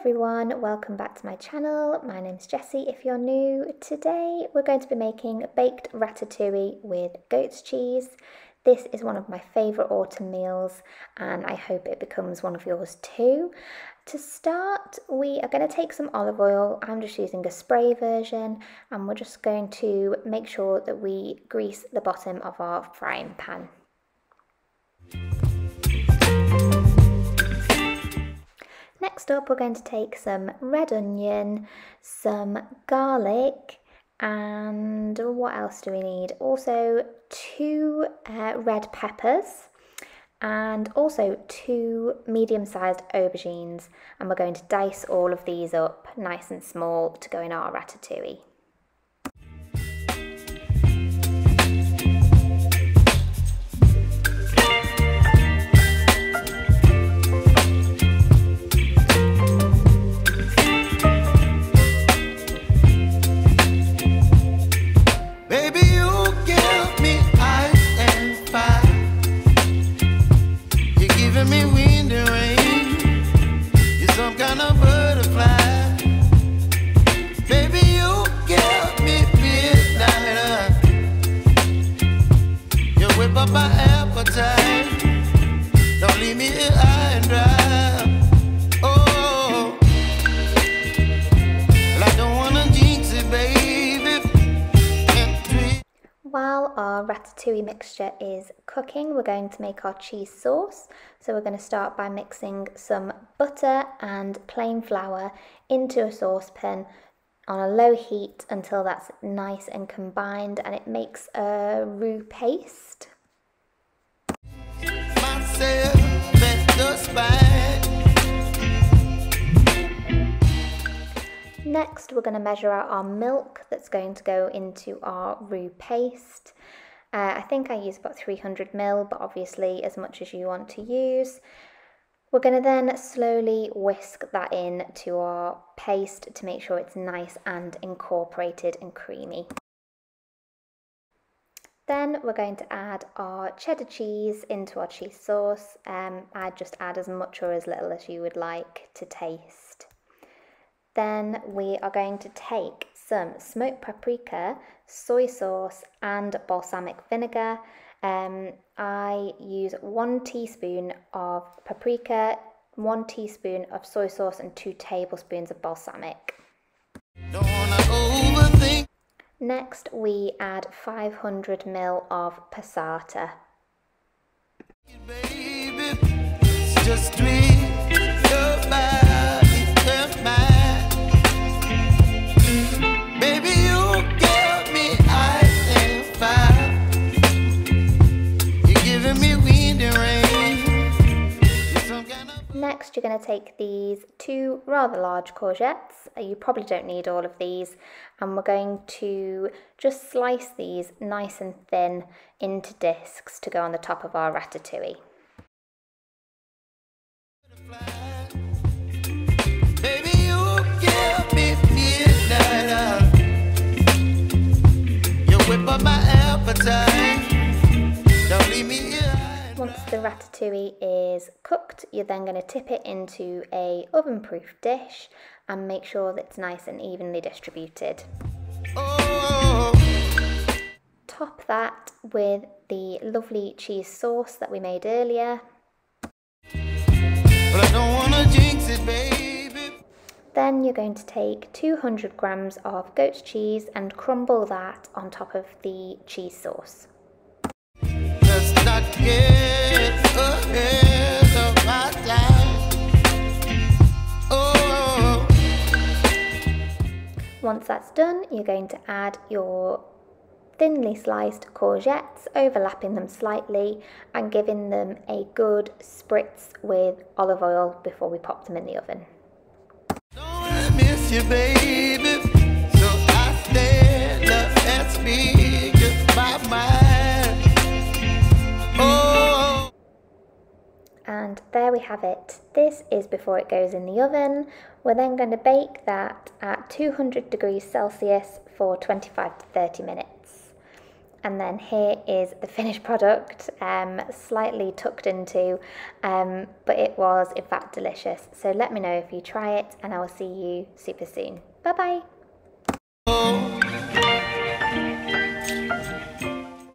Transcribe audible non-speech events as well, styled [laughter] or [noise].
everyone, welcome back to my channel. My name's Jessie if you're new. Today we're going to be making baked ratatouille with goat's cheese. This is one of my favourite autumn meals and I hope it becomes one of yours too. To start, we are going to take some olive oil. I'm just using a spray version and we're just going to make sure that we grease the bottom of our frying pan. Next up, we're going to take some red onion, some garlic, and what else do we need? Also, two uh, red peppers, and also two medium sized aubergines. And we're going to dice all of these up nice and small to go in our ratatouille. While our ratatouille mixture is cooking, we're going to make our cheese sauce. So we're going to start by mixing some butter and plain flour into a saucepan on a low heat until that's nice and combined and it makes a roux paste. Next, we're going to measure out our milk that's going to go into our roux paste. Uh, I think I use about 300 ml, but obviously as much as you want to use. We're going to then slowly whisk that in to our paste to make sure it's nice and incorporated and creamy. Then we're going to add our cheddar cheese into our cheese sauce. Um, I'd just add as much or as little as you would like to taste. Then we are going to take some smoked paprika, soy sauce and balsamic vinegar. Um, I use one teaspoon of paprika, one teaspoon of soy sauce and two tablespoons of balsamic. Next we add 500 ml of passata. Baby, Next, you're going to take these two rather large courgettes. Uh, you probably don't need all of these. And we're going to just slice these nice and thin into discs to go on the top of our ratatouille. The ratatouille is cooked, you're then going to tip it into a oven-proof dish and make sure that it's nice and evenly distributed. Oh. Top that with the lovely cheese sauce that we made earlier. It, then you're going to take 200 grams of goat's cheese and crumble that on top of the cheese sauce. Once that's done, you're going to add your thinly sliced courgettes, overlapping them slightly and giving them a good spritz with olive oil before we pop them in the oven. And there we have it. This is before it goes in the oven. We're then going to bake that at 200 degrees Celsius for 25 to 30 minutes. and then here is the finished [laughs] product, um, slightly tucked into, um, but it was in fact delicious. So let me know if you try it and I will see you super soon. Bye bye.